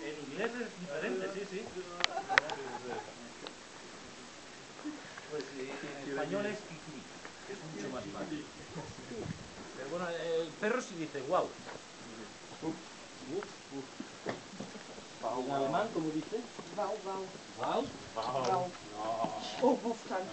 En inglés es diferente, sí, sí. Pues eh, en español es kikiri, es mucho más fácil. Pero bueno, el perro sí dice wow. En alemán, ¿cómo dice? Wauw, wauw. Wow. Wauw. No. Oh, boef, dank